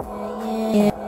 yeah.